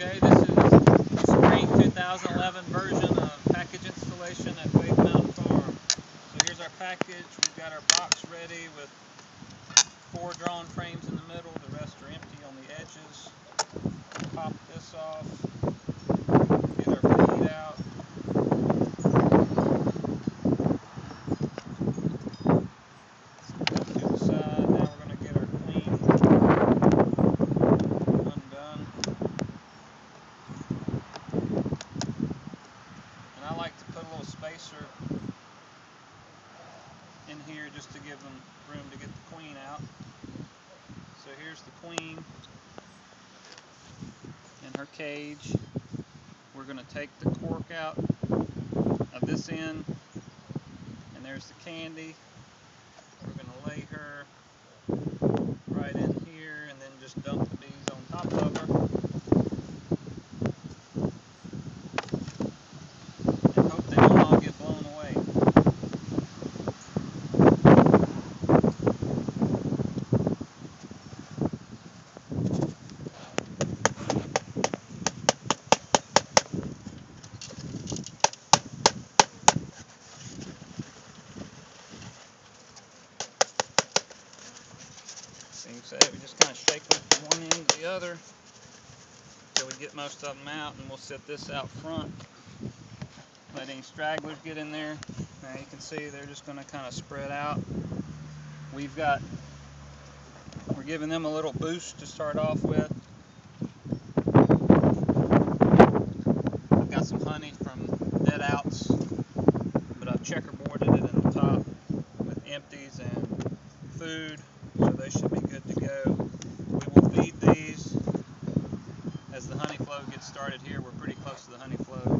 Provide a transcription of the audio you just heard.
Okay, this is spring 2011 version of package installation at Faith Mountain Farm. So here's our package. We've got our box ready with four drawn frames in the middle. The rest are empty on the edges. Pop this off. Get our feed out. To the side. Now we're going to get our queen undone. And I like to put a little spacer in here just to give them room to get the queen out. So here's the queen in her cage. We're going to take the cork out of this end and there's the candy. We're going to lay her right in here and then just dump the bees on top of her. and hope they don't all get blown away. You say we just kind of shake them from one end to the other until we get most of them out, and we'll set this out front. Let any stragglers get in there. Now you can see they're just going to kind of spread out. We've got, we're giving them a little boost to start off with. I've got some honey from dead outs, but I've checkerboarded it in the top with empties and food, they should be good to go. We will feed these as the honey flow gets started here. We're pretty close to the honey flow.